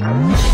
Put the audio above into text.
嗯。